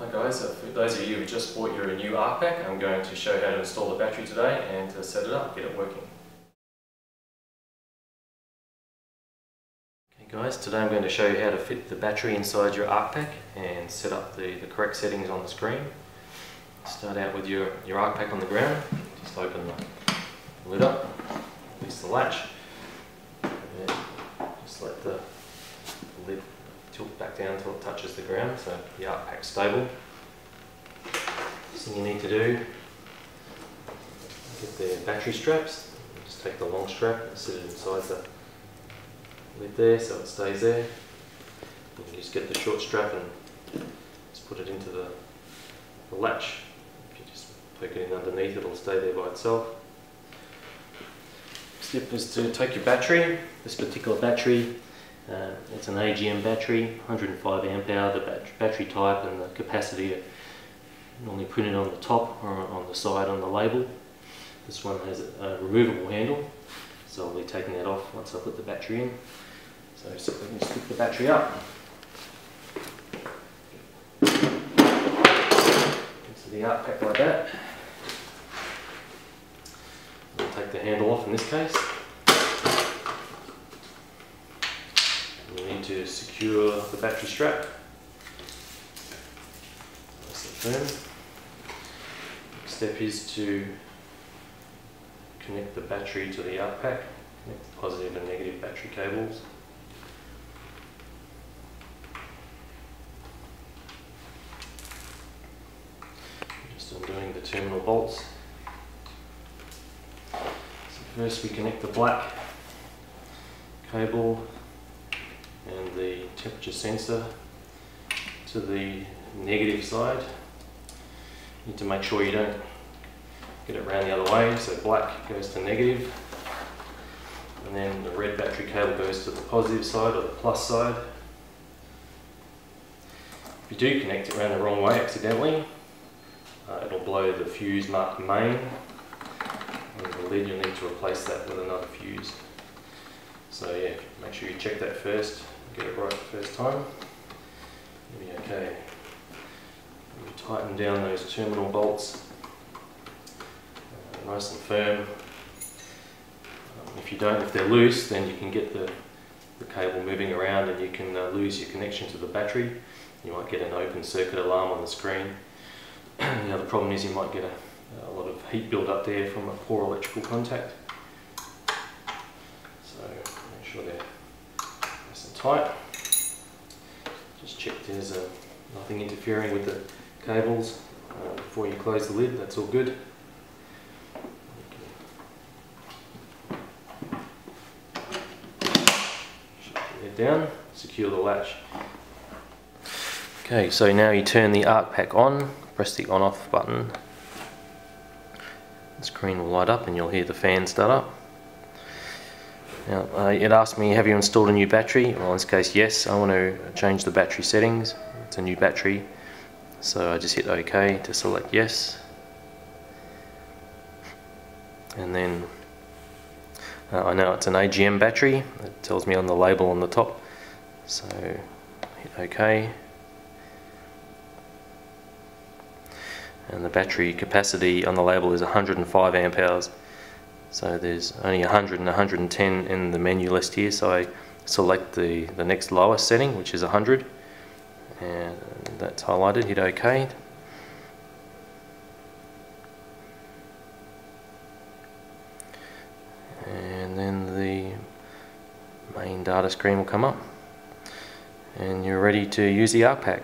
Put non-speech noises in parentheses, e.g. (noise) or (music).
Hi guys, uh, for those of you who just bought your new ArkPak, I'm going to show you how to install the battery today and to set it up, get it working. Okay guys, today I'm going to show you how to fit the battery inside your ArkPak and set up the, the correct settings on the screen. Start out with your, your ArkPak on the ground, just open the lid up, release the latch, and just let the lid tilt back down until it touches the ground so the ArkPak's stable. Thing you need to do, get the battery straps, just take the long strap and sit it inside the lid there so it stays there. You can just get the short strap and just put it into the, the latch. If you just poke it in underneath it'll stay there by itself. Step is to take your battery, this particular battery uh, it's an AGM battery, 105 amp hour, the bat battery type and the capacity are normally printed on the top or on the side on the label. This one has a removable handle, so I'll be taking that off once I put the battery in. So simply just stick the battery up. Into the ArkPak like that. I'll take the handle off in this case. To secure the battery strap. Nice and firm. Next step is to connect the battery to the ArkPak, connect the positive and negative battery cables. Just undoing the terminal bolts. So first we connect the black cable and the temperature sensor to the negative side. You need to make sure you don't get it around the other way, so black goes to negative, and then the red battery cable goes to the positive side or the plus side. If you do connect it around the wrong way accidentally, uh, it'll blow the fuse marked main, and the lid you'll need to replace that with another fuse. So yeah, make sure you check that first get it right the first time. Be okay. You tighten down those terminal bolts uh, nice and firm. Um, if you don't, if they're loose, then you can get the, the cable moving around and you can uh, lose your connection to the battery. You might get an open circuit alarm on the screen. (clears throat) the other problem is you might get a, a lot of heat build up there from a poor electrical contact. So make sure they're tight. Just check there's uh, nothing interfering with the cables uh, before you close the lid, that's all good. Down, secure the latch. Okay, so now you turn the ArkPak on, press the on off button. The screen will light up and you'll hear the fan start up. Now, uh, it asked me, have you installed a new battery? Well, in this case, yes. I want to change the battery settings. It's a new battery. So I just hit OK to select yes. And then uh, I know it's an AGM battery. It tells me on the label on the top. So hit OK. And the battery capacity on the label is 105 amp hours. So there's only 100 and 110 in the menu list here, so I select the, the next lowest setting, which is 100, and that's highlighted, hit OK. And then the main data screen will come up, and you're ready to use the ArkPak.